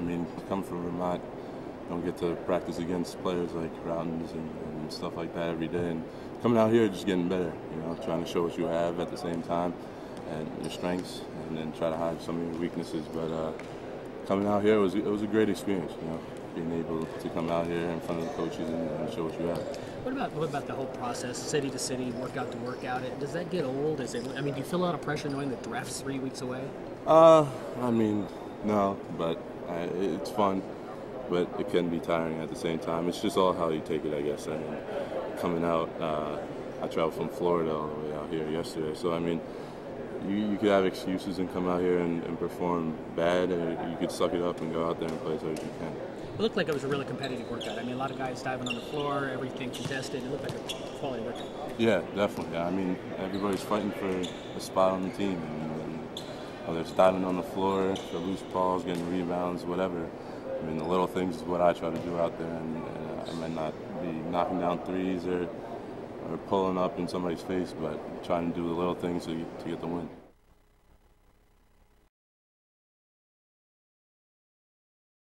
I mean, come from Vermont, don't get to practice against players like Routins and, and stuff like that every day. And coming out here, just getting better. You know, trying to show what you have at the same time and your strengths, and then try to hide some of your weaknesses. But uh, coming out here was it was a great experience. You know, being able to come out here in front of the coaches and, and show what you have. What about what about the whole process, city to city, workout to workout? Does that get old? Is it? I mean, do you feel a lot of pressure knowing the draft's three weeks away? Uh, I mean, no, but I, it's fun, but it can be tiring at the same time. It's just all how you take it, I guess. I mean, coming out, uh, I traveled from Florida all the way out here yesterday, so I mean, you, you could have excuses and come out here and, and perform bad, and you could suck it up and go out there and play as hard as you can. It looked like it was a really competitive workout. I mean, a lot of guys diving on the floor, everything contested. It looked like a quality workout. Yeah, definitely. I mean, everybody's fighting for a spot on the team. And, and Oh, whether it's diving on the floor, the loose balls, getting rebounds, whatever. I mean, the little things is what I try to do out there, and, and I might not be knocking down threes or or pulling up in somebody's face, but trying to do the little things to, to get the win.